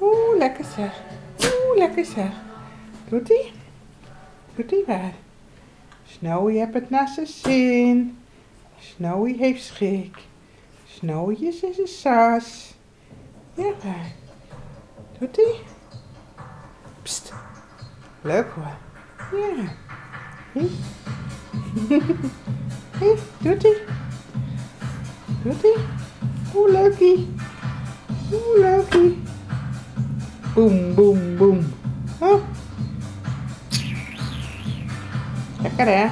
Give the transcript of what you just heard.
Oeh, lekker zeg. Oeh, lekker zeg. Doet ie? Doet ie waar? Snowy heeft het naar zijn zin. Snowy heeft schik. Snowy is in zijn saas. Ja, waar? Doet ie? Pst. Leuk hoor. Ja. Hé. Hé, doet ie? Doet ie? Oeh, leukie. Oeh, leukie. boom boom boom huh? Ceker ya